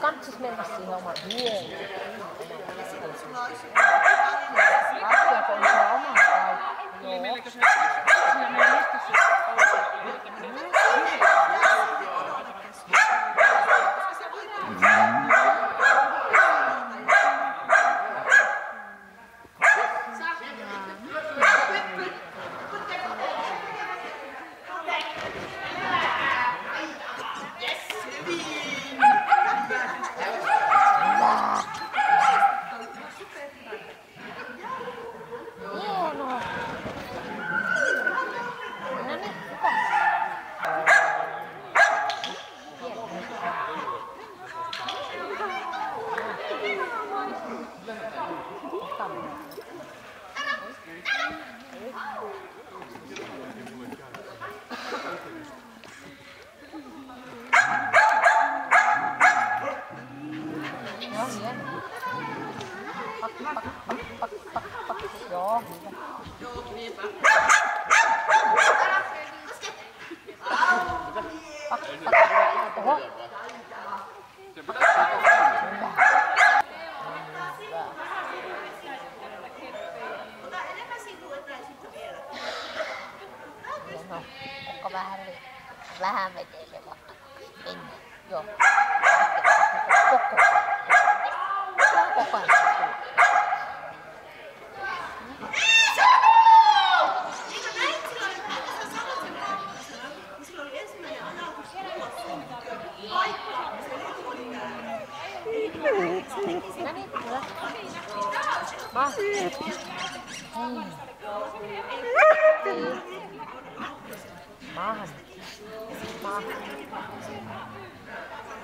Kannattaisi mennä siihen oman mielen. Rattiako on se oma tai? Eli meilläkö se siinä meidän mistä mm. se on? Joo, No, onko vähän, vähän vetelevä? Ennen, joo. Koko. Mann. Mann.